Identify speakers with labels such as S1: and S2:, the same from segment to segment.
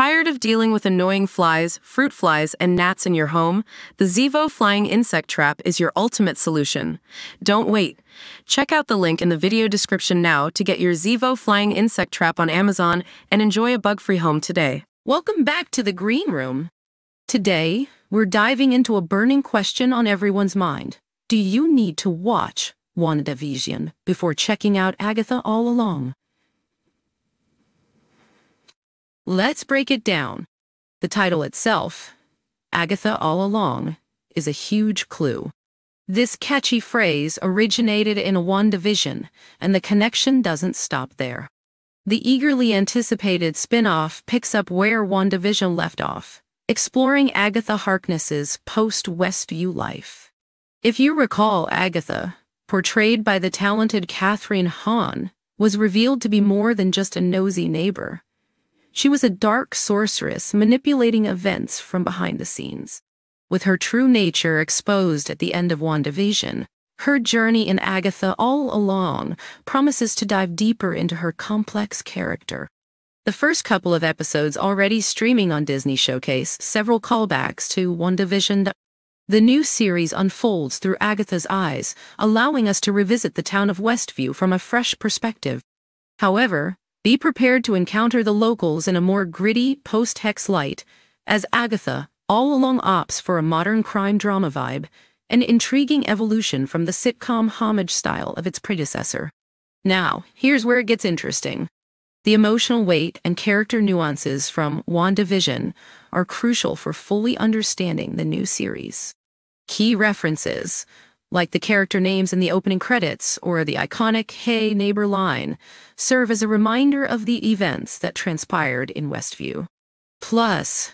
S1: Tired of dealing with annoying flies, fruit flies, and gnats in your home? The Zevo Flying Insect Trap is your ultimate solution. Don't wait. Check out the link in the video description now to get your Zevo Flying Insect Trap on Amazon and enjoy a bug free home today. Welcome back to the Green Room. Today, we're diving into a burning question on everyone's mind. Do you need to watch WandaVision before checking out Agatha All Along? Let's break it down. The title itself, Agatha All Along, is a huge clue. This catchy phrase originated in a WandaVision, and the connection doesn't stop there. The eagerly anticipated spin off picks up where WandaVision left off, exploring Agatha Harkness's post Westview life. If you recall, Agatha, portrayed by the talented Kathryn Hahn, was revealed to be more than just a nosy neighbor. She was a dark sorceress manipulating events from behind the scenes. With her true nature exposed at the end of WandaVision, her journey in Agatha all along promises to dive deeper into her complex character. The first couple of episodes already streaming on Disney showcase several callbacks to WandaVision. The new series unfolds through Agatha's eyes, allowing us to revisit the town of Westview from a fresh perspective. However, be prepared to encounter the locals in a more gritty, post-hex light, as Agatha all along opts for a modern crime drama vibe, an intriguing evolution from the sitcom homage style of its predecessor. Now, here's where it gets interesting. The emotional weight and character nuances from WandaVision are crucial for fully understanding the new series. Key references like the character names in the opening credits or the iconic Hey Neighbor line, serve as a reminder of the events that transpired in Westview. Plus,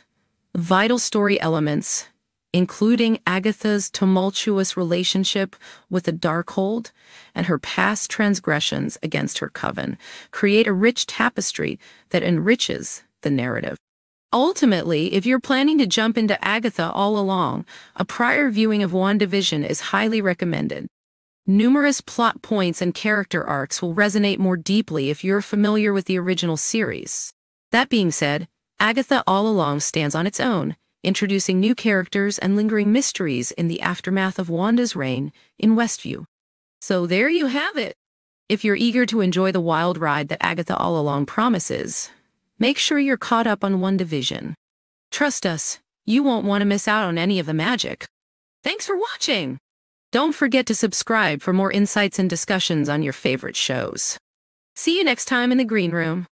S1: vital story elements, including Agatha's tumultuous relationship with the Darkhold and her past transgressions against her coven, create a rich tapestry that enriches the narrative. Ultimately, if you're planning to jump into Agatha all along, a prior viewing of WandaVision is highly recommended. Numerous plot points and character arcs will resonate more deeply if you're familiar with the original series. That being said, Agatha All Along stands on its own, introducing new characters and lingering mysteries in the aftermath of Wanda's reign in Westview. So there you have it. If you're eager to enjoy the wild ride that Agatha All Along promises, Make sure you're caught up on WandaVision. Trust us, you won't want to miss out on any of the magic. Thanks for watching! Don't forget to subscribe for more insights and discussions on your favorite shows. See you next time in the green room.